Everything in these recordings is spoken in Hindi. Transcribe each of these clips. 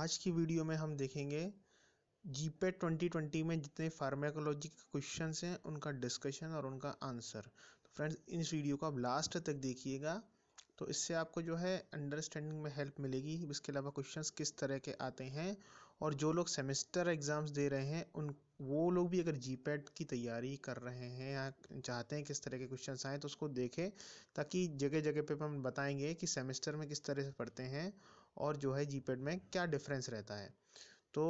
आज की वीडियो में हम देखेंगे जीपेट 2020 में जितने फार्मेकोलॉजी के क्वेश्चंस हैं, उनका डिस्कशन और उनका आंसर तो फ्रेंड्स इस वीडियो को आप लास्ट तक देखिएगा। तो इससे आपको जो है अंडरस्टैंडिंग में हेल्प मिलेगी, इसके अलावा क्वेश्चंस किस तरह के आते हैं और जो लोग सेमेस्टर एग्ज़ाम्स दे रहे हैं, उन, वो लोग भी अगर जी की तैयारी कर रहे हैं या चाहते हैं किस तरह के क्वेश्चन आएँ तो उसको देखें, ताकि जगह जगह पे हम बताएँगे कि सेमेस्टर में किस तरह से पढ़ते हैं और जो है जी में क्या डिफरेंस रहता है? तो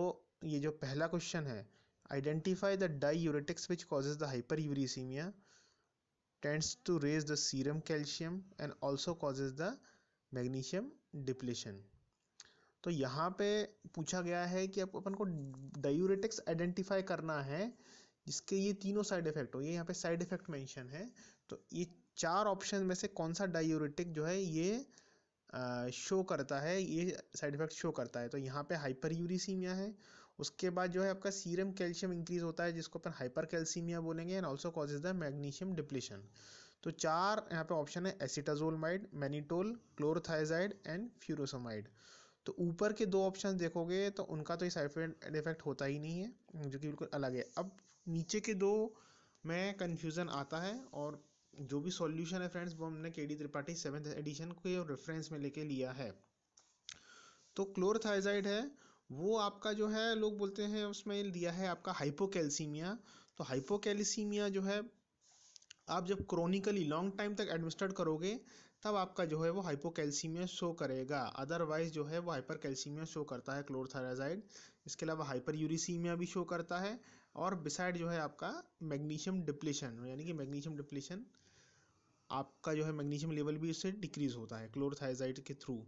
ये जो पहला क्वेश्चन है identify the diuretics which causes the hyperuricaemia tends to raise the serum calcium and also causes the magnesium depletion. तो यहाँ पे पूछा गया है कि आप अपन को डायूरेटिक्स आइडेंटिफाई करना है, जिसके ये तीनों साइड इफ़ेक्ट हो। ये यहाँ पे साइड इफ़ेक्ट मेंशन है। तो ये चार ऑप्शन में से कौन सा डायूरेटिक जो है ये शो करता है, ये साइड इफ़ेक्ट शो करता है। तो यहाँ पे हाइपर यूरिसीमिया है। उसके बाद जो है आपका सीरम कैल्शियम इंक्रीज होता है, जिसको अपन हाइपर कैल्सीमिया बोलेंगे and also causes the magnesium depletion तो चार यहाँ पे ऑप्शन है एसिटाजोलमाइड मैनीटोल क्लोरोथाइजाइड एंड फ्यूरोसोमाइड तो ऊपर के दो ऑप्शन देखोगे तो उनका तो ये साइड इफ़ेक्ट होता ही नहीं है, जो कि बिल्कुल अलग है। अब नीचे के दो में कन्फ्यूज़न आता है और जो भी सॉल्यूशन है फ्रेंड्स वो हमने K D Tripathi seventh edition को रेफरेंस में लेके लिया है। तो क्लोरथाइजाइड है, वो आपका जो है, लोग बोलते हैं, उसमें दिया है आपका हाइपोकैल्सीमिया तो हाइपोकैल्सीमिया जो है, आप जब क्रोनिकली लॉन्ग टाइम तक एडमिनिस्टर्ड करोगे, तब आपका जो है वो हाइपोकैल्सीमिया शो करेगा। अदरवाइज़ जो है, वो हाइपर कैल्सीमिया शो करता है क्लोरथायराजाइड इसके अलावा हाइपर यूरिसीमिया भी शो करता है। और बिसाइड जो है आपका मैग्नीशियम डिप्लेशन यानी कि मैग्नीशियम डिप्लीशन आपका जो है मैग्नीशियम लेवल भी इससे डिक्रीज होता है, क्लोरथाइजाइड के थ्रू।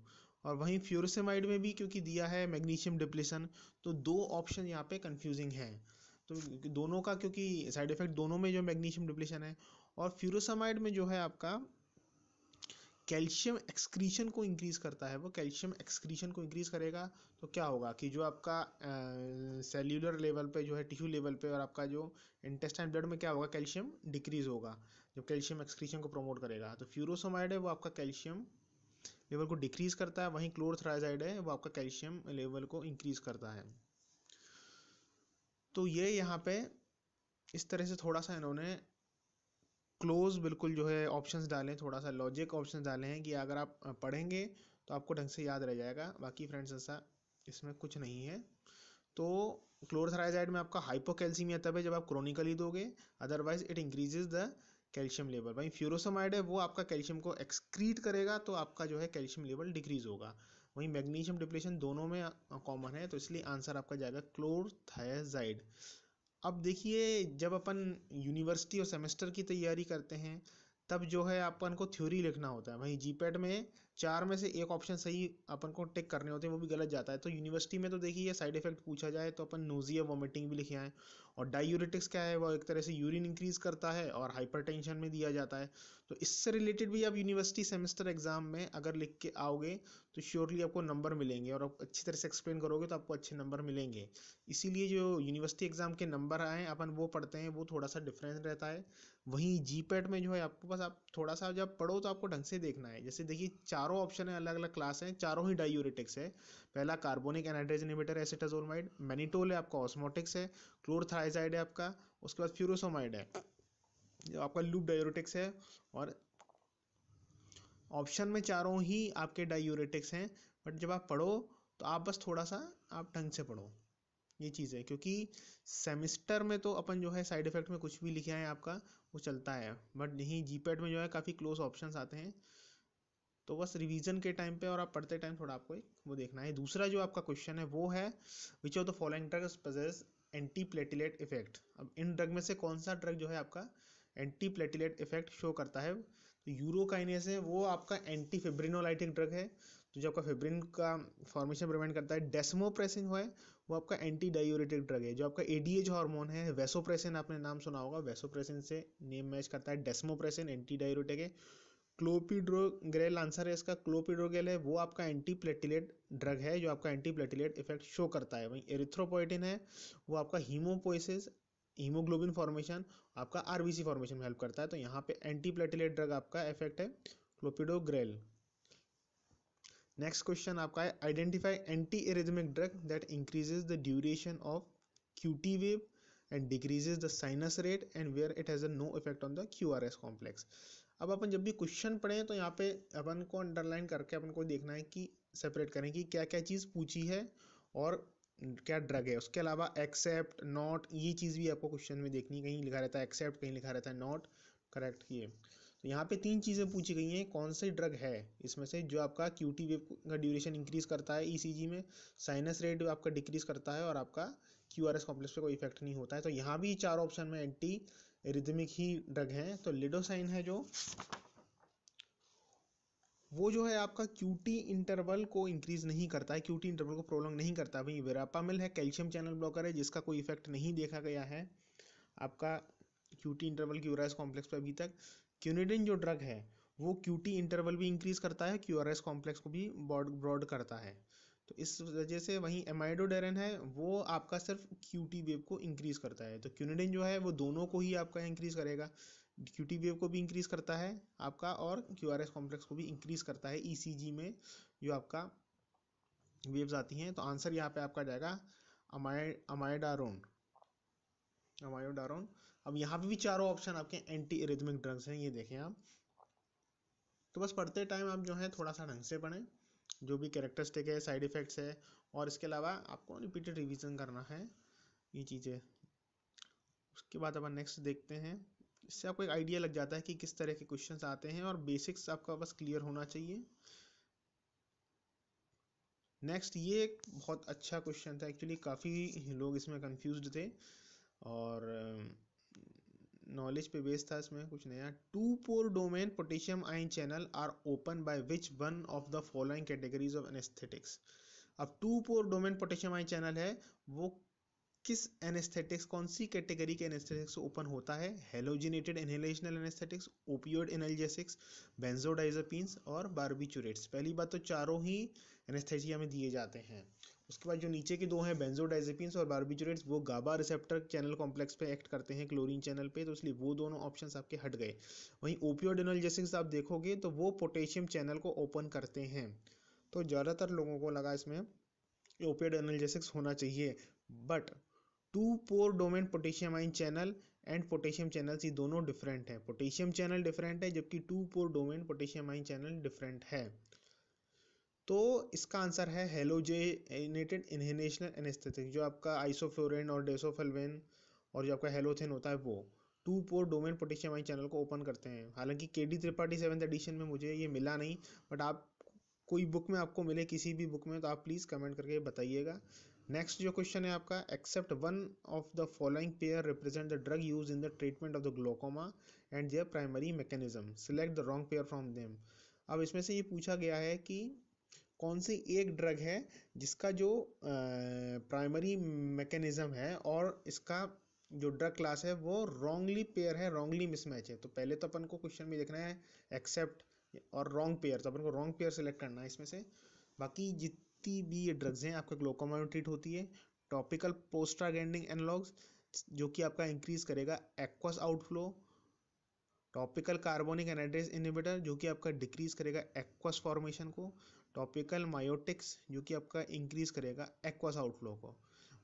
और वहीं फ्यूरोसेमाइड में भी क्योंकि दिया है मैग्नीशियम डिप्लेशन तो दो ऑप्शन यहाँ पे कंफ्यूजिंग है। तो दोनों का क्योंकि साइड इफ़ेक्ट दोनों में जो मैग्नीशियम डिप्लेशन है, और फ्यूरोसमाइड में जो है आपका कैल्शियम एक्सक्रीशन को इंक्रीज करता है। वो कैल्शियम एक्सक्रीशन को इंक्रीज करेगा तो क्या होगा कि जो आपका सेल्यूलर लेवल पे जो है टिश्यू लेवल पे और आपका जो इंटेस्टाइन ब्लड में क्या होगा, कैल्शियम डिक्रीज होगा। जो कैल्शियम एक्सक्रीशन को प्रमोट करेगा तो फ्यूरोसोमाइड है, वो आपका कैल्शियम लेवल को डिक्रीज करता है, वहीं क्लोरथराइजाइड है, वो आपका कैल्शियम लेवल को इंक्रीज करता है। तो ये यहाँ पे इस तरह से थोड़ा सा इन्होंने क्लोज बिल्कुल जो है ऑप्शंस डालें, थोड़ा सा लॉजिक ऑप्शंस डाले हैं कि अगर आप पढ़ेंगे तो आपको ढंग से याद रह जाएगा। बाकी फ्रेंड्स ऐसा इसमें कुछ नहीं है। तो क्लोरथराइजाइड में आपका हाइपोकैल्सीमिया तब है जब आप क्रोनिकली दोगे otherwise it increases the calcium level. वहीं फ्यूरोसोमाइड है, वो आपका कैल्शियम को एक्सक्रीट करेगा तो आपका जो है कैल्शियम लेवल डिक्रीज होगा। वहीं मैग्नीशियम डिप्लेशन दोनों में कॉमन है तो इसलिए आंसर आपका जाएगा क्लोरथायाजाइड अब देखिए, जब अपन यूनिवर्सिटी और सेमेस्टर की तैयारी करते हैं, तब जो है अपन को थ्योरी लिखना होता है। वहीं जीपैड में चार में से एक ऑप्शन सही अपन को टिक करने होते हैं, वो भी गलत जाता है। तो यूनिवर्सिटी में तो देखिए साइड इफ़ेक्ट पूछा जाए तो अपन नोजिया वॉमिटिंग भी लिखे आए और डायूरेटिक्स क्या है, वो एक तरह से यूरिन इंक्रीज करता है और हाइपर में दिया जाता है। तो इससे रिलेटेड भी आप यूनिवर्सिटी सेमेस्टर एग्ज़ाम में अगर लिख के आओगे तो श्योरली आपको नंबर मिलेंगे। और आप अच्छी तरह से एक्सप्लेन करोगे तो आपको अच्छे नंबर मिलेंगे। इसीलिए जो यूनिवर्सिटी एग्ज़ाम के नंबर आए अपन वो पढ़ते हैं, वो थोड़ा सा डिफरेंस रहता है। वहीं जी में जो है, आपको पास आप थोड़ा सा जब पढ़ो तो आपको ढंग से देखना है। जैसे देखिए चारों ऑप्शन है अलग अलग क्लास हैं, चारों ही डायूरेटिक्स है। पहला carbonic anhydrase inhibitor acetazolamide mannitol है आपका ऑस्मोटिक्स है क्लोरथाइजाइड है आपका, उसके बाद फ्यूरोसोमाइड है। आपका लूप डायूरेटिक्स है और ऑप्शन में चारों ही आपके डायूरेटिक्स हैं बट जब आप पढ़ो तो आप बस थोड़ा सा आप ढंग से पढ़ो। ये चीज़ है, क्योंकि सेमिस्टर में तो अपन जो है साइड इफ़ेक्ट में कुछ भी लिखे हैं आपका, वो चलता है। बट यहीं जी में जो है काफ़ी क्लोज ऑप्शन आते हैं। तो बस रिवीजन के टाइम पे और आप पढ़ते टाइम थोड़ा आपको एक वो देखना है। दूसरा जो आपका क्वेश्चन है, वो है which of the following drugs possess anti platelet effect अब इन ड्रग में से कौन सा ड्रग जो है आपका एंटी प्लेटिलेट इफ़ेक्ट शो करता है? तो यूरोकाइनेस है, वो आपका एंटी फिब्रिनोलाइटिक ड्रग है। तो जो आपका फिब्रिन का फॉर्मेशन प्रिवेंट करता है डेस्मोप्रेसिन है, वो आपका एंटी डायोरेटिक ड्रग है। जो आपका एडीएच हार्मोन है वेसोप्रेसिन आपने नाम सुना होगा वेसोप्रेसिन से नेम मैच करता है डेस्मोप्रेसिन एंटी डायोरेटिक है। क्लोपिड्रोग्रेल आंसर है, इसका क्लोपिड्रोगेल है, वो आपका एंटी प्लेटिलेट ड्रग है, जो आपका एंटी प्लेटिलेट इफ़ेक्ट शो करता है। वहीं एरिथ्रोपोइटिन है, वो आपका हीमोपोइसिस हीमोग्लोबिन फॉर्मेशन आपका आरबीसी फॉर्मेशन में हेल्प करता है। तो यहाँ पे एंटी प्लेटिलेट ड्रग आपका इफ़ेक्ट है क्लोपिडोग्रेल नेक्स्ट क्वेश्चन आपका है identify anti arrhythmic drug that increases the duration of QT wave and decreases the sinus rate and where it has no effect on the Q R S complex अब अपन जब भी क्वेश्चन पढ़ें तो यहाँ पे अपन को अंडरलाइन करके अपन को देखना है कि सेपरेट करें कि क्या क्या चीज़ पूछी है और क्या ड्रग है। उसके अलावा एक्सेप्ट नॉट ये चीज़ भी आपको क्वेश्चन में देखनी कहीं लिखा रहता है एक्सेप्ट कहीं लिखा रहता है नॉट करेक्ट ये। तो यहाँ पे तीन चीज़ें पूछी गई हैं, कौन सी ड्रग है? इसमें से जो आपका क्यूटी वेव का ड्यूरेशन इंक्रीज करता है ईसीजी में साइनस रेट आपका डिक्रीज करता है और आपका क्यू आर एस कॉम्प्लेक्स पे कोई इफ़ेक्ट नहीं होता है। तो यहाँ भी चार ऑप्शन में एंटी रिदमिक ही ड्रग हैं तो लिडोसाइन है जो, वो जो है आपका क्यूटी इंटरवल को इंक्रीज नहीं करता है क्यूटी इंटरवल को प्रोलॉन्ग नहीं करता भाई वेरापामिल है कैल्शियम चैनल ब्लॉकर है, जिसका कोई इफ़ेक्ट नहीं देखा गया है आपका क्यूटी इंटरवल क्यूराइस कॉम्प्लेक्स पे अभी तक। क्यूनिडिन जो ड्रग है, वो क्यूटी इंटरवल भी इंक्रीज करता है क्यूआरएस कॉम्प्लेक्स को भी ब्रॉड करता है। तो इस वजह से वहीं एमाइडोडेरन है, वो आपका सिर्फ़ क्यूटी वेव को इंक्रीज करता है। तो क्यूनिडिन जो है, वो दोनों को ही आपका इंक्रीज करेगा। क्यूटी वेव को भी इंक्रीज करता है आपका और क्यूआरएस कॉम्प्लेक्स को भी इंक्रीज करता है ईसीजी e में जो आपका वेव्स आती हैं। तो आंसर यहाँ पे आपका जाएगा अमाइड अमाइडारोन अमायोडारोन अब यहाँ पे भी चारों ऑप्शन आपके एंटी एरिथमिक ड्रग्स हैं, ये देखें आप। तो बस पढ़ते टाइम आप जो है, थोड़ा सा ढंग से पढ़ें। जो भी कैरेक्टरिस्टिक है साइड इफ़ेक्ट्स है, और इसके अलावा आपको रिपीटेड रिवीजन करना है, ये चीज़ें। उसके बाद अपन नेक्स्ट देखते हैं। इससे आपको एक आइडिया लग जाता है कि किस तरह के क्वेश्चन आते हैं, और बेसिक्स आपका बस क्लियर होना चाहिए। नेक्स्ट ये एक बहुत अच्छा क्वेश्चन था। एक्चुअली काफ़ी लोग इसमें कंफ्यूज थे, और नॉलेज पे बेस था इसमें कुछ नया। Two pore domain potassium ion channel are open by which one of the following categories of anaesthetics अब two pore domain potassium ion channel है। वो किस एनेस्थेटिक्स कौन सी कैटेगरी के एनेस्थेटिक्स ओपन होता है? Halogenated inhalational anaesthetics opioid analgesics benzodiazepines और बारबिचुरेट्स पहली बात तो चारों ही एनेस्थेसिया में दिए जाते हैं। उसके बाद जो नीचे के दो हैं बेंजोडाइजेपिन्स और बारबिचुरेट्स वो गाबा रिसेप्टर चैनल कॉम्प्लेक्स पे एक्ट करते हैं क्लोरीन चैनल पे तो इसलिए वो दोनों ऑप्शन आपके हट गए। वहीं ओपियोडिनोलजेसिक्स आप देखोगे तो वो पोटेशियम चैनल को ओपन करते हैं। तो ज़्यादातर लोगों को लगा इसमें ओपियोड एनर्जेसिक्स होना चाहिए। But two pore domain potassium ion channel and potassium channel ये दोनों डिफरेंट हैं। पोटेशियम चैनल डिफरेंट है, जबकि two pore domain potassium ion channel different है। तो इसका आंसर है हेलोजेनेटेड इनहेलेशनल एनेस्थेटिक, जो आपका आइसोफ्लोरेन और डेसोफेलवेन और जो आपका हेलोथेन होता है वो two pore domain potassium ion channel को ओपन करते हैं। हालाँकि के डी त्रिपाठी सेवन्थ एडिशन में मुझे ये मिला नहीं बट आप कोई बुक में आपको मिले किसी भी बुक में तो आप प्लीज़ कमेंट करके बताइएगा। नेक्स्ट जो क्वेश्चन है आपका except one of the following pair represent the drug use in the treatment of the glaucoma and their primary mechanism select the wrong pair from them अब इसमें से ये पूछा गया है कि कौन सी एक ड्रग है जिसका जो प्राइमरी मैकेनिज्म है और इसका जो ड्रग क्लास है वो रॉन्गली पेयर है रॉन्गली मिसमैच है। तो पहले तो अपन को क्वेश्चन में देखना है एक्सेप्ट और रॉन्ग पेयर तो अपन को रॉन्ग पेयर सेलेक्ट करना है इसमें से। बाकी जितनी भी ये ड्रग्स हैं, आपका ग्लोकोमा में ट्रीट होती है टॉपिकल पोस्टागेंडिंग एनलॉग्स जो कि आपका इंक्रीज करेगा aqueous outflow topical carbonic anhydrase inhibitor जो कि आपका डिक्रीज करेगा एक्वस फॉर्मेशन को टॉपिकल मायोटिक्स जो कि आपका इंक्रीज करेगा एक्वस आउटफ्लो को।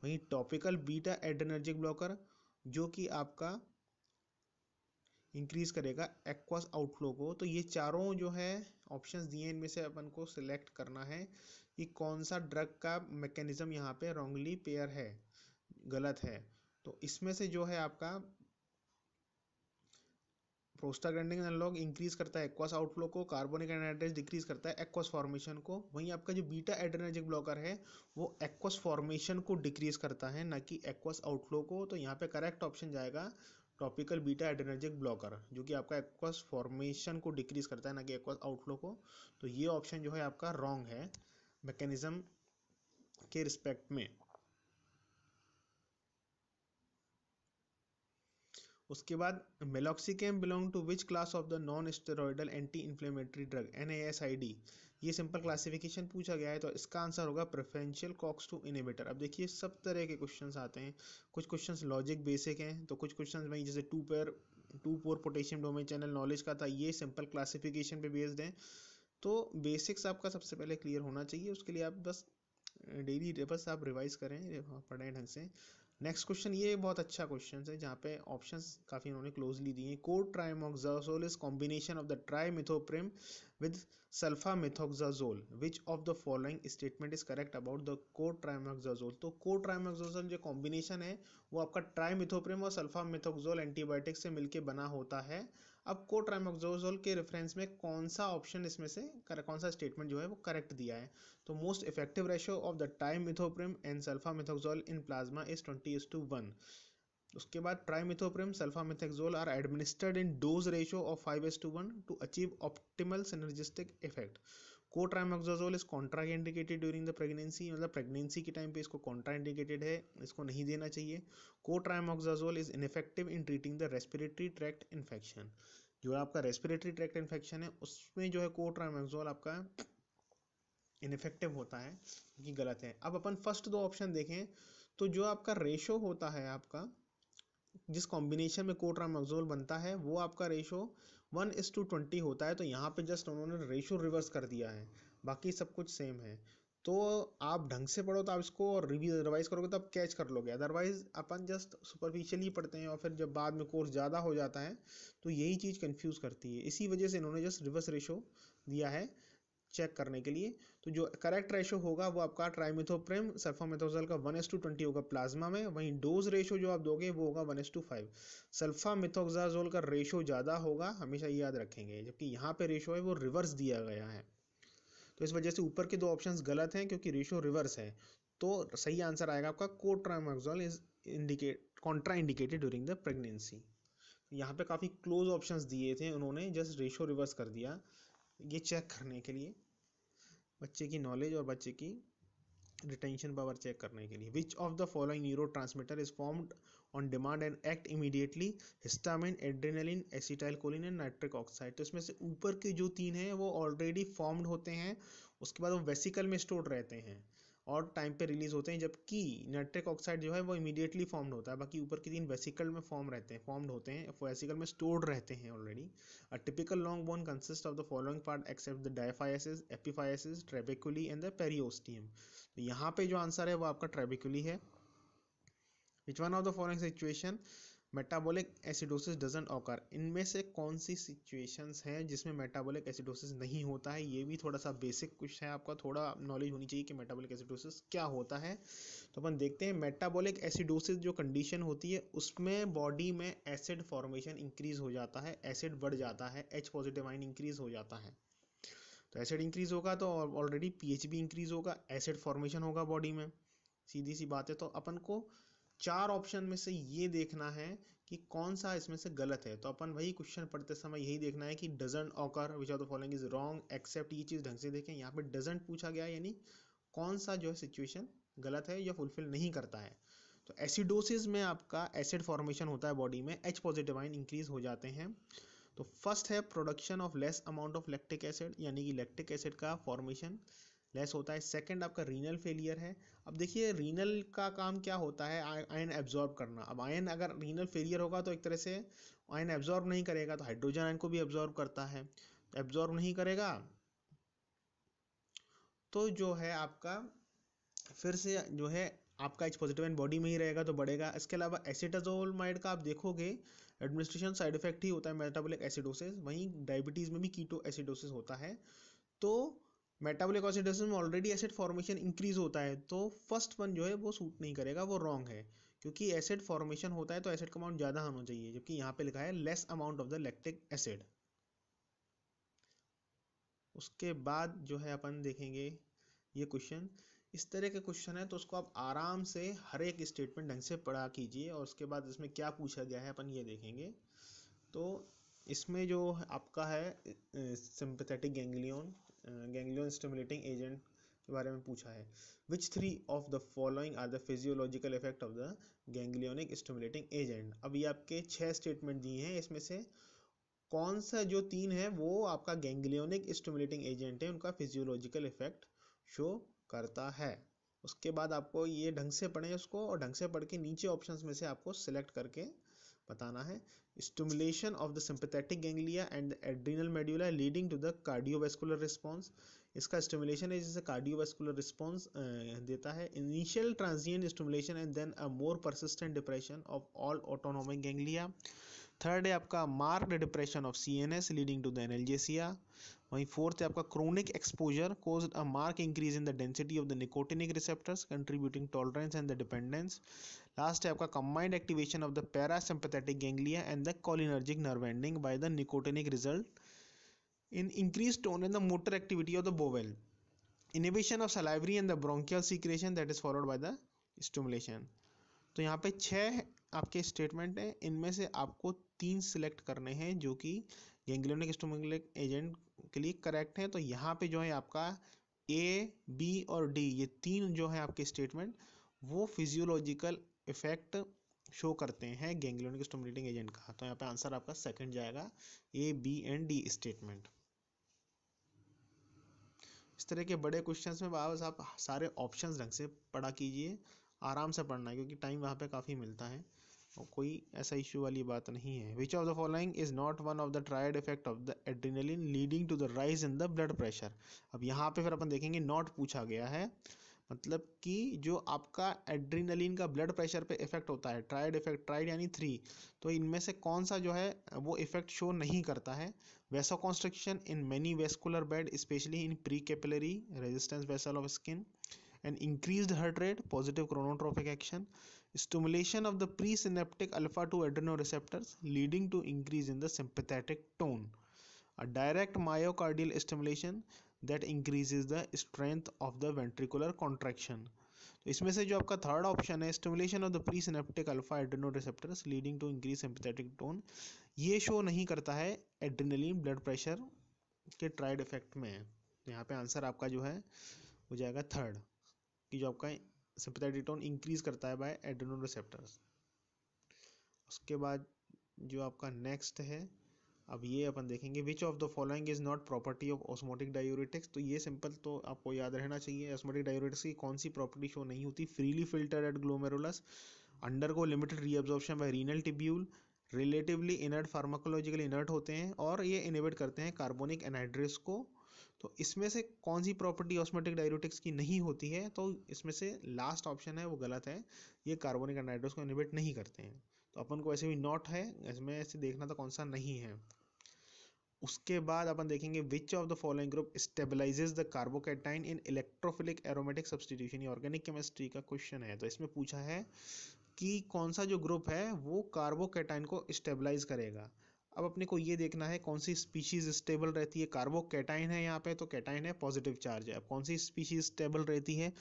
वहीं टॉपिकल बीटा एड्रेनर्जिक ब्लॉकर जो कि आपका इंक्रीज करेगा एक्वस आउटफ्लो को। तो ये चारों जो है ऑप्शंस दिए इनमें से अपन को सिलेक्ट करना है कि कौन सा ड्रग का मैकेनिज्म यहाँ पे रॉन्गली पेयर है, गलत है। तो इसमें से जो है आपका प्रोस्टाग्लैंडिन एनालॉग इंक्रीज करता है एक्वास आउटफ्लो को कार्बोनिक एनाइड्रेज डिक्रीज करता है एक्वास फॉर्मेशन को। वहीं आपका जो बीटा एड्रेनर्जिक ब्लॉकर है, वो एक्वास फॉर्मेशन को डिक्रीज करता है, ना कि एक्वास आउटफ्लो को। तो यहाँ पे करेक्ट ऑप्शन जाएगा टॉपिकल बीटा एड्रेनर्जिक ब्लॉकर जो कि आपका एक्वास फॉर्मेशन को डिक्रीज करता है, ना कि एक्वास आउटफ्लो को। तो ये ऑप्शन जो है आपका रॉन्ग है मैकेनिज्म के रिस्पेक्ट में। उसके बाद meloxicam belong to which class of the non steroidal anti inflammatory drug an ये सिंपल क्लासिफिकेशन पूछा गया है तो इसका आंसर होगा प्रेफरेंशियल कॉक्स टू इनिबिटर अब देखिए, सब तरह के क्वेश्चंस आते हैं। कुछ क्वेश्चंस लॉजिक बेसिक हैं तो कुछ क्वेश्चंस वही, जैसे two pair two pore potassium domain channel knowledge का था, ये सिंपल क्लासिफिकेशन पे बेस्ड है। तो बेसिक्स आपका सबसे पहले क्लियर होना चाहिए, उसके लिए आप बस डेली बस आप रिवाइज करें, पढ़ें ढंग से। नेक्स्ट क्वेश्चन ये बहुत अच्छा क्वेश्चन है, जहाँ पे ऑप्शंस काफ़ी उन्होंने क्लोजली दिए हैं। Cotrimoxazole is combination of the trimethoprim with sulfamethoxazole which of the following statement is correct about the cotrimoxazole तो कोड ट्राइमोक्साजोल जो कॉम्बिनेशन है, वो आपका ट्राई मिथोप्रेम और सल्फा मिथोक्जोल एंटीबायोटिक से मिलकर बना होता है। अब को ट्राइमोक्सोजोल के रेफरेंस में कौन सा ऑप्शन इसमें से कर, कौन सा स्टेटमेंट जो है वो करेक्ट दिया है? तो most effective ratio of the trimethoprim and sulfamethoxazole in plasma is twenty is to one उसके बाद trimethoprim sulfamethoxazole are administered in dose ratio of five is to one to achieve optimal synergistic effect cotrimoxazole is contraindicated during the pregnancy मतलब प्रेगनेंसी के टाइम पे इसको कॉन्ट्रा इंडिकेटेड है, इसको नहीं देना चाहिए। Cotrimoxazole is ineffective in treating the respiratory tract infection जो आपका रेस्पिरेटरी ट्रैक्ट इन्फेक्शन है, उसमें जो है कोट्राइमोक्सोल आपका इनफेक्टिव होता है कि गलत है। अब अपन फ़र्स्ट दो ऑप्शन देखें तो जो आपका रेशो होता है आपका, जिस कॉम्बिनेशन में कोट्रामोक्सोल बनता है, वो आपका ratio one is to twenty होता है तो यहाँ पे जस्ट उन्होंने रेशो रिवर्स कर दिया है। बाकी सब कुछ सेम है। तो आप ढंग से पढ़ो तो आप इसको रिवाइज करोगे तो आप कैच कर लोगे। अदरवाइज़ अपन जस्ट सुपरफिशियली पढ़ते हैं और फिर जब बाद में कोर्स ज़्यादा हो जाता है तो यही चीज़ कन्फ्यूज़ करती है। इसी वजह से इन्होंने जस्ट रिवर्स रेशो दिया है। चेक करने के लिए। तो जो करेक्ट रेशो होगा वो आपका ट्राइमिथोप्रेम सल्फामेथोजल का वन एस टू ट्वेंटी होगा प्लाज्मा में। वहीं डोज रेशो जो आप दोगे वो होगा one is to five sulfamethoxazole का रेशो ज़्यादा होगा, हमेशा याद रखेंगे, जबकि यहाँ पे रेशो है वो रिवर्स दिया गया है। तो इस वजह से ऊपर के दो ऑप्शन गलत हैं, क्योंकि रेशो रिवर्स है। तो सही आंसर आएगा आपका cotrimoxazole is indicate contraindicated during the pregnancy यहाँ पे काफ़ी क्लोज ऑप्शंस दिए थे उन्होंने जस्ट रेशो रिवर्स कर दिया। ये चेक करने के लिए, बच्चे की नॉलेज और बच्चे की रिटेंशन पावर चेक करने के लिए। Which of the following neurotransmitter is formed on demand and act immediately histamine adrenaline acetylcholine and nitric oxide तो इसमें से ऊपर के जो तीन हैं, वो ऑलरेडी फॉर्म्ड होते हैं, उसके बाद वो वेसिकल में स्टोर रहते हैं। और टाइम पे रिलीज़ होते हैं, जबकि नाइट्रिक ऑक्साइड जो है, वो इमीडिएटली फॉर्म्ड होता है। बाकी ऊपर के तीन वेसिकल में फॉर्म रहते हैं फॉर्म्ड होते हैं वेसिकल में स्टोर्ड रहते हैं already a typical long bone consist of the following part except the diaphysis epiphysis trabeculae and the periosteum तो यहाँ पे जो आंसर है, वो आपका ट्रेबिकुली है। Which one of the following situation metabolic acidosis doesn't occur इनमें से कौन सी सिचुएशंस हैं जिसमें मेटाबॉलिक एसिडोसिस नहीं होता है? ये भी थोड़ा सा बेसिक कुछ है। आपका थोड़ा नॉलेज होनी चाहिए कि मेटाबॉलिक एसिडोसिस क्या होता है। तो अपन देखते हैं मेटाबॉलिक एसिडोसिस जो कंडीशन होती है, उसमें बॉडी में एसिड फॉर्मेशन इंक्रीज हो जाता है एसिड बढ़ जाता है एच पॉजिटिव आइन इंक्रीज हो जाता है। तो एसिड इंक्रीज होगा तो ऑलरेडी पीएच भी इंक्रीज होगा एसिड फॉर्मेशन होगा बॉडी में। सीधी सी बात है तो अपन को चार ऑप्शन में से ये देखना है कि कौन सा इसमें से गलत है। तो अपन वही क्वेश्चन पढ़ते समय यही देखना है कि doesn't occur which are the following is wrong except ये चीज़ ढंग से देखें। यहाँ पे डजेंट पूछा गया, यानी कौन सा जो है सिचुएशन गलत है या फुलफिल नहीं करता है। तो एसिडोसिस में आपका एसिड फॉर्मेशन होता है बॉडी में एच पॉजिटिव आइन इंक्रीज हो जाते हैं। तो फ़र्स्ट है production of less amount of lactic acid यानी कि लैक्टिक एसिड का फॉर्मेशन लेस होता है। सेकंड आपका रीनल फेलियर है। अब देखिए रीनल का काम क्या होता है? आयन एब्जॉर्ब करना। अब आयन अगर रीनल फेलियर होगा तो एक तरह से आयन एब्जॉर्ब नहीं करेगा तो हाइड्रोजन आयन को भी एब्जॉर्ब करता है। एब्जॉर्ब नहीं करेगा तो जो है आपका, फिर से जो है आपका एच पॉजिटिव आयन बॉडी में ही रहेगा तो बढ़ेगा। इसके अलावा एसिटाजोलमाइड का आप देखोगे एडमिनिस्ट्रेशन साइड इफ़ेक्ट ही होता है मेटाबॉलिक एसिडोसिस वहीं डायबिटीज़ में भी कीटो एसिडोसिस होता है। तो मेटाबॉलिक ऑक्सीडेशन में ऑलरेडी एसिड फॉर्मेशन इंक्रीज होता है तो फ़र्स्ट वन जो है वो सूट नहीं करेगा, वो रॉन्ग है। क्योंकि एसिड फॉर्मेशन होता है तो एसिड का अमाउंट ज़्यादा होना चाहिए, जबकि यहाँ पे लिखा है less amount of the lactic acid उसके बाद जो है अपन देखेंगे ये क्वेश्चन इस तरह के क्वेश्चन है तो उसको आप आराम से हर एक स्टेटमेंट ढंग से पढ़ा कीजिए, और उसके बाद इसमें क्या पूछा गया है, अपन ये देखेंगे। तो इसमें जो आपका है sympathetic ganglion ganglion stimulating agent के बारे में पूछा है। Which three of the following are the physiological effect of the ganglionic stimulating agent अब ये आपके छह स्टेटमेंट दिए हैं, इसमें से कौन सा जो तीन है, वो आपका गैंग्लियोनिक स्टिमुलेटिंग एजेंट है, उनका फिजियोलॉजिकल इफ़ेक्ट शो करता है। उसके बाद आपको ये ढंग से पढ़ें, उसको और ढंग से पढ़ के नीचे ऑप्शंस में से आपको सिलेक्ट करके बताना है। Stimulation of the ganglia and and adrenal medulla leading to the cardiovascular response इसका स्टिमुलेशन है जिससे कार्डियोवेस्कुलर रिस्पांस देता है। Initial transient stimulation and then a more persistent depression of all autonomic ganglia third है, आपका marked depression of C N S leading to the analgesia वहीं फोर्थ है आपका chronic exposure cause a mark increase in the density of the nicotinic receptors contributing tolerance and the dependence last है आपका combined activation of the parasympathetic ganglia and the cholinergic nerve ending by the nicotinic result in increased tone in the motor activity of the bowel. Inhibition of salivary and the bronchial secretion that is followed by the stimulation. तो यहाँ पे छः आपके स्टेटमेंट हैं। इनमें से आपको तीन सिलेक्ट करने हैं जो कि गैंग्लियोनिक स्टोमुलिक एजेंट के लिए करेक्ट हैं तो यहाँ पे जो है आपका ए बी और डी ये तीन जो है आपके स्टेटमेंट वो फिजियोलॉजिकल इफ़ेक्ट शो करते हैं गैंग्लियोनिक स्टोमुलेटिंग एजेंट का। तो यहाँ पे आंसर आपका सेकंड जाएगा A B and D statement इस तरह के बड़े क्वेश्चंस में बस आप सारे ऑप्शंस ढंग से पढ़ा कीजिए, आराम से पढ़ना है क्योंकि टाइम वहाँ पे काफ़ी मिलता है। कोई ऐसा इश्यू वाली बात नहीं है। Which of the following is not one of the triad effect of the adrenaline leading to the rise in the blood pressure अब यहाँ पे फिर अपन देखेंगे नॉट पूछा गया है। मतलब कि जो आपका एड्रीनलिन का ब्लड प्रेशर पे इफ़ेक्ट होता है ट्राइड इफ़ेक्ट ट्राइड यानी थ्री तो इनमें से कौन सा जो है, वो इफ़ेक्ट शो नहीं करता है। Vasoconstriction in many vascular bed specially in precapillary resistance vessel of skin and increased heart rate, positive chronotropic action, stimulation of the presynaptic alpha 2 adrenoreceptors leading to increase in the sympathetic tone, a direct myocardial stimulation that increases the strength of the ventricular contraction. तो इसमें से जो आपका थर्ड ऑप्शन है stimulation of the presynaptic alpha adrenoreceptors leading to increase sympathetic tone ये शो नहीं करता है एड्रेनलिन ब्लड प्रेशर के ट्राइड इफ़ेक्ट में यहाँ पे आंसर आपका जो है हो जाएगा थर्ड कि जो आपका सिंपैथेटिक टोन इंक्रीज करता है बाय एड्रेनल रिसेप्टर्स उसके बाद जो आपका नेक्स्ट है, अब ये अपन देखेंगे which of the following is not property of osmotic diuretics तो ये सिंपल तो आपको याद रहना चाहिए ऑस्मोटिक डायूरेटिक्स की कौन सी प्रॉपर्टी शो नहीं होती? Freely filter at glomerulus undergo limited reabsorption by renal tubule relatively inert pharmacologically inert होते हैं, और ये इनिबिट करते हैं कार्बोनिक एनहाइड्रेस को तो इसमें से कौन सी प्रॉपर्टी ऑस्मेटिक डायरोटिक्स की नहीं होती है तो इसमें से लास्ट ऑप्शन है, वो गलत है। ये कार्बोनिक एनहाइड्रेस को इनिबिट नहीं करते हैं। तो अपन को ऐसे भी नॉट है, इसमें ऐसे देखना तो कौन सा नहीं है। उसके बाद अपन देखेंगे which of the following group stabilises the carbocation in electrophilic aromatic substitution ये ऑर्गेनिक केमिस्ट्री का क्वेश्चन है। तो इसमें पूछा है कि कौन सा जो ग्रुप है, वो कार्बोकेटाइन को स्टेबलाइज करेगा। अब अपने को ये देखना है कौन सी स्पीशीज स्टेबल रहती है। कार्बो कैटाइन है यहाँ पे तो कैटाइन है पॉजिटिव चार्ज है। अब कौन सी स्पीशीज स्टेबल रहती है?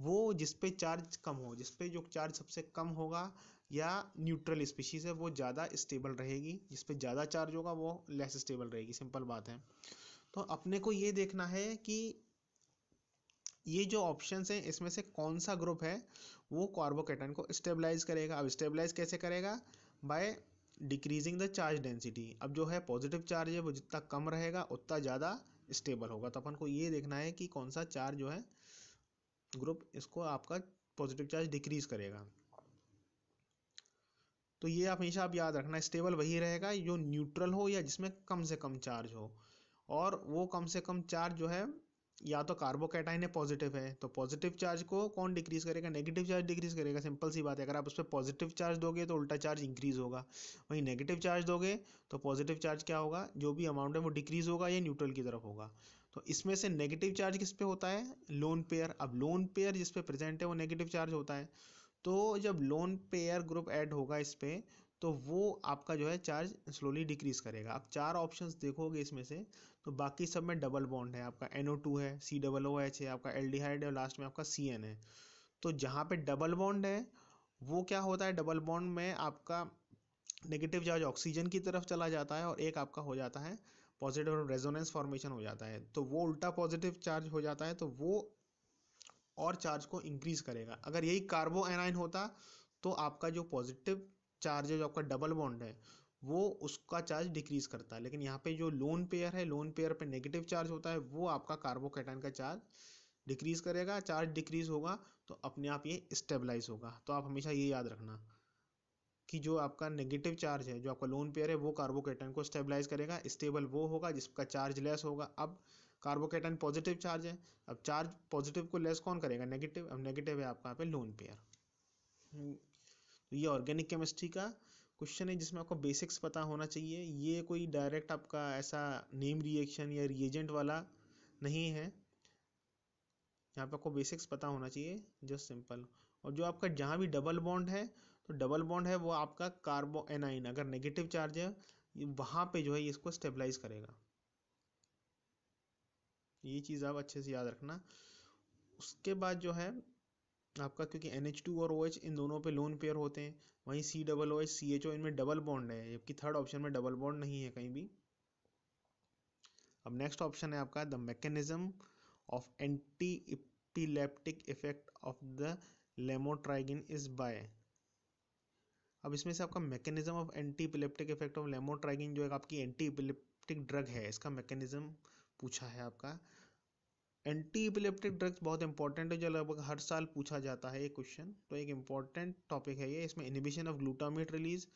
वो जिसपे चार्ज कम हो जिसपे जो चार्ज सबसे कम होगा या न्यूट्रल स्पीशीज है, वो ज़्यादा स्टेबल रहेगी। जिसपे ज़्यादा चार्ज होगा, वो लेस स्टेबल रहेगी। सिंपल बात है। तो अपने को ये देखना है कि ये जो ऑप्शन है, इसमें से कौन सा ग्रुप है, वो कार्बोकेटाइन को स्टेबलाइज करेगा। अब स्टेबलाइज कैसे करेगा? By decreasing the charge density अब जो है पॉजिटिव चार्ज है, वो जितना कम रहेगा, उतना ज़्यादा स्टेबल होगा। तो अपन को ये देखना है कि कौन सा चार्ज जो है ग्रुप इसको आपका पॉजिटिव चार्ज डिक्रीज करेगा। तो ये आप हमेशा आप याद रखना स्टेबल वही रहेगा, जो न्यूट्रल हो या जिसमें कम से कम चार्ज हो। और वो कम से कम चार्ज जो है या तो कार्बोकैटाइन है पॉजिटिव है तो पॉजिटिव चार्ज को कौन डिक्रीज करेगा? नेगेटिव चार्ज डिक्रीज करेगा सिंपल सी बात है। अगर आप उस पर पॉजिटिव चार्ज दोगे तो उल्टा चार्ज इंक्रीज होगा। वहीं नेगेटिव चार्ज दोगे तो पॉजिटिव चार्ज क्या होगा? जो भी अमाउंट है, वो डिक्रीज होगा या न्यूट्रल की तरफ़ होगा। तो इसमें से नेगेटिव चार्ज किस पे होता है? लोन पेयर अब लोन पेयर जिस पे प्रेजेंट है, वो नेगेटिव चार्ज होता है। तो जब लोन पेयर ग्रुप ऐड होगा इस पर तो वो आपका जो है चार्ज स्लोली डिक्रीज करेगा। आप चार ऑप्शंस देखोगे इसमें से तो बाकी सब में डबल बॉन्ड है। आपका NO2 है सी डबल ओ एच है, आपका एल्डिहाइड और लास्ट में आपका सी एन है। तो जहाँ पे डबल बॉन्ड है, वो क्या होता है? डबल बॉन्ड में आपका नेगेटिव चार्ज ऑक्सीजन की तरफ़ चला जाता है और एक आपका हो जाता है पॉजिटिव रेजोनेंस फॉर्मेशन हो जाता है। तो वो उल्टा पॉजिटिव चार्ज हो जाता है तो वो और चार्ज को इंक्रीज करेगा। अगर यही कार्बो एनाइन होता तो आपका जो पॉजिटिव चार्ज है, जो आपका डबल बॉन्ड है वो उसका चार्ज डिक्रीज करता है। लेकिन यहाँ पे जो लोन पेयर है लोन पेयर पे नेगेटिव चार्ज होता है, वो आपका कार्बोकेटाइन का चार्ज डिक्रीज करेगा चार्ज डिक्रीज होगा तो अपने आप ये स्टेबलाइज होगा। तो आप हमेशा ये याद रखना कि जो आपका नेगेटिव चार्ज है, जो आपका लोन पेयर है, वो कार्बोकेटन को स्टेबलाइज करेगा स्टेबल वो होगा, जिसका चार्ज लेस होगा। अब कार्बोकेटन पॉजिटिव चार्ज है, अब चार्ज पॉजिटिव को लेस कौन करेगा? नेगेटिव अब नेगेटिव है आपका यहाँ पे लोन पेयर तो ये ऑर्गेनिक केमिस्ट्री का क्वेश्चन है जिसमें आपको बेसिक्स पता होना चाहिए। ये कोई डायरेक्ट आपका ऐसा नेम रिएक्शन या रिएजेंट वाला नहीं है। यहाँ पे आपको बेसिक्स पता होना चाहिए जस्ट सिंपल और जो आपका जहाँ भी डबल बॉन्ड है तो डबल बॉन्ड है वो आपका कार्बो एनाइन अगर नेगेटिव चार्ज है वहाँ पे जो है इसको स्टेबलाइज करेगा। ये चीज़ आप अच्छे से याद रखना। उसके बाद जो है आपका, क्योंकि NH2 और OH इन दोनों पे लोन पेयर होते हैं। वहीं C double O H C H O इनमें डबल बॉन्ड है, जबकि थर्ड ऑप्शन में डबल बॉन्ड नहीं है कहीं भी। अब नेक्स्ट ऑप्शन है आपका the mechanism of anti epileptic effect of the lamotrigine is by अब इसमें से आपका mechanism of anti epileptic effect of lamotrigine जो है आपकी एंटी इपिलेप्टिक ड्रग है, इसका मैकेनिज्म पूछा है आपका। एंटी इपिलेप्टिक ड्रग्स बहुत इंपॉर्टेंट है, जो लगभग हर साल पूछा जाता है ये क्वेश्चन तो एक इंपॉर्टेंट टॉपिक है ये, इसमें इनिबिशन ऑफ़ ग्लूटामेट रिलीज़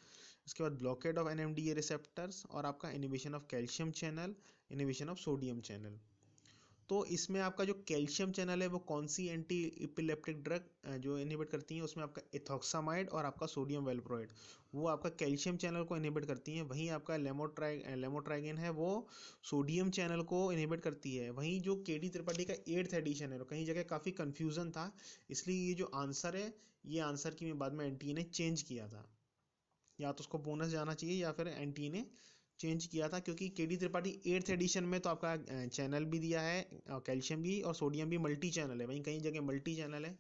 इसके बाद blockade of N M D A receptors और आपका inhibition of calcium channel inhibition of sodium channel तो इसमें आपका जो कैल्शियम चैनल है, वो कौन सी एंटी इपिलेप्टिक ड्रग जो इनहिबिट करती हैं, उसमें आपका इथोक्सामाइड और आपका सोडियम वेलप्रोइड वो आपका कैल्शियम चैनल को इनहिबिट करती हैं। वहीं आपका लेमोट्राइ लेमोट्राइगन है, वो सोडियम चैनल को इनहिबिट करती है। वहीं जो के डी त्रिपाठी का एट्थ एडिशन है, कहीं जगह काफ़ी कन्फ्यूज़न था, इसलिए ये जो आंसर है, ये आंसर की मैं बाद में एन ने चेंज किया था। या तो उसको बोनस जाना चाहिए, या फिर एन ने चेंज किया था, क्योंकि के डी त्रिपाठी एट्थ एडिशन में तो आपका चैनल भी दिया है कैल्शियम भी और सोडियम भी मल्टी चैनल है। वहीं कई जगह मल्टी चैनल है,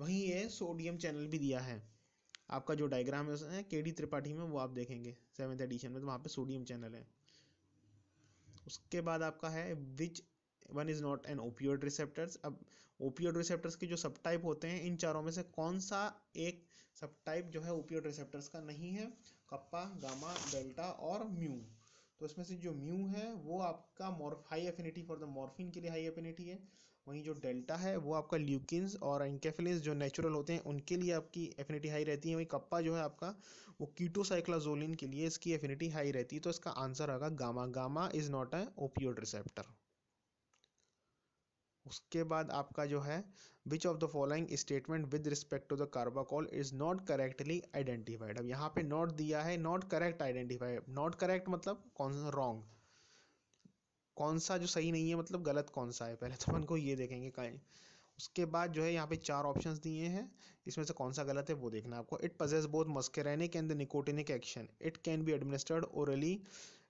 वहीं ये सोडियम चैनल भी दिया है। आपका जो डायग्राम है के डी त्रिपाठी में, वो आप देखेंगे सेवन्थ एडिशन में तो वहाँ पे सोडियम चैनल है। उसके बाद आपका है which one is not an opioid receptors अब ओपियोड रिसेप्टर्स के जो सब टाइप होते हैं, इन चारों में से कौन सा एक सब टाइप जो है ओपियोड रिसेप्टर्स का नहीं है कप्पा गामा डेल्टा और म्यू तो इसमें से जो म्यू है, वो आपका morph high affinity for the morphine के लिए हाई एफिनिटी है। वहीं जो डेल्टा है, वो आपका ल्यूकिन्स और इंकेफिलिन्स जो नेचुरल होते हैं, उनके लिए आपकी एफिनिटी हाई रहती है। वहीं कप्पा जो है आपका, वो कीटोसाइक्लाजोलिन के लिए इसकी एफिनिटी हाई रहती है। तो इसका आंसर होगा gamma gamma is not a opioid receptor उसके बाद आपका जो है which of the following statement with respect to the carbachol is not correctly identified अब यहाँ पे नॉट दिया है not correct identified not correct मतलब कौन सा रॉन्ग कौन सा जो सही नहीं है मतलब गलत कौन सा है? पहले तो अपन को ये देखेंगे कहीं। उसके बाद जो है, यहाँ पे चार ऑप्शंस दिए हैं। इसमें से कौन सा गलत है, वो देखना आपको। It possess both muscarinic and the nicotinic action it can be administered orally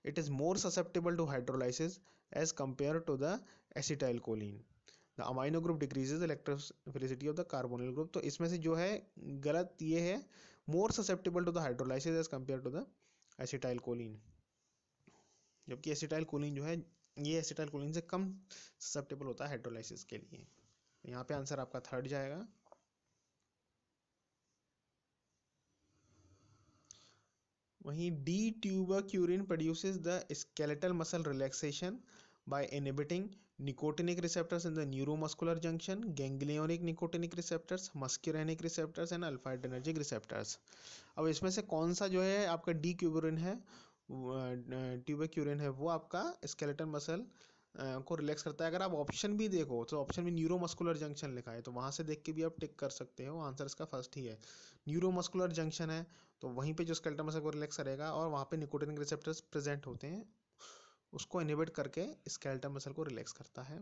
it is more susceptible to hydrolysis as compare to the acetylcholine the amino group decreases electrophilicity of the carbonyl group तो इसमें से जो है, गलत ये है more susceptible to the hydrolysis as compare to the acetylcholine जबकि एसिटाइल कोलिन जो है, ये एसिटाइल कोलिन से कम ससेप्टेबल होता है हाइड्रोलाइसिस के लिए। यहाँ पे आंसर आपका थर्ड जाएगा। वहीं D tubocurarine produces the skeletal muscle relaxation by inhibiting nicotinic receptors in the neuromuscular junction, ganglionic receptors, muscarinic receptors and alpha adrenergic receptors. अब इसमें से कौन सा जो है आपका डी क्यूबरिन है ट्यूबेक्यूरिन है वो आपका स्केलेटन मसल को रिलैक्स करता है। अगर आप ऑप्शन भी देखो तो ऑप्शन में न्यूरोमस्कुलर जंक्शन लिखा है तो वहाँ से देख के भी आप टिक कर सकते हो। आंसर इसका फ़र्स्ट ही है। न्यूरोमस्कुलर जंक्शन है तो वहीं पे जो स्केलेटन मसल को रिलैक्स करेगा और वहाँ पे निकोटिनिक रिसेप्टर्स प्रेजेंट होते हैं। उसको इनिबिट करके स्केल्टन मसल को रिलैक्स करता है।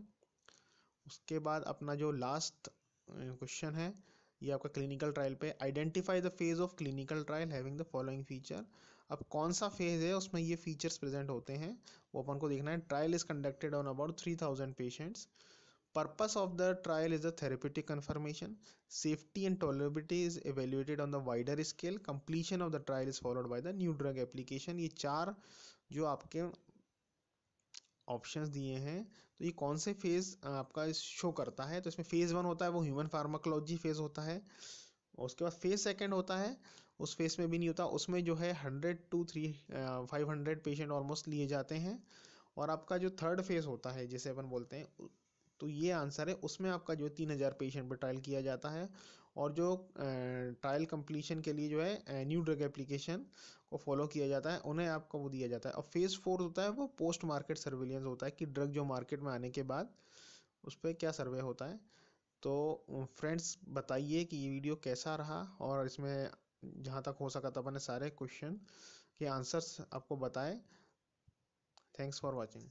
उसके बाद अपना जो लास्ट क्वेश्चन है, ये आपका क्लिनिकल ट्रायल पे identify the phase of clinical trial having the following feature अब कौन सा फ़ेज़ है, उसमें ये फीचर्स प्रेजेंट होते हैं, वो अपन को देखना है। Trial is conducted on about three thousand patients purpose of the trial is the therapeutic confirmation safety and tolerability is evaluated on the wider scale completion of the trial is followed by the new drug application ये चार जो आपके ऑप्शंस दिए हैं। तो ये कौन से फ़ेज़ आपका शो करता है? तो इसमें फ़ेज़ वन होता है, वो ह्यूमन फार्माकोलॉजी फ़ेज़ होता है। उसके बाद फ़ेज़ सेकंड होता है, उस फ़ेज़ में भी नहीं होता। उसमें जो है hundred to three five hundred patient almost लिए जाते हैं। और आपका जो थर्ड फ़ेज़ होता है, जिसे अपन बोलते हैं तो ये आंसर है, उसमें आपका जो तीन हज़ार पेशेंट पर ट्रायल किया जाता है। और जो ट्रायल कंप्लीशन के लिए जो है न्यू ड्रग एप्लीकेशन को फॉलो किया जाता है, उन्हें आपको वो दिया जाता है। और फ़ेज़ फोर होता है, वो पोस्ट मार्केट सर्विलियंस होता है कि ड्रग जो मार्केट में आने के बाद उस पर क्या सर्वे होता है। तो फ्रेंड्स बताइए कि ये वीडियो कैसा रहा और इसमें जहाँ तक हो सका था मैंने सारे क्वेश्चन के आंसर्स आपको बताए। Thanks for watching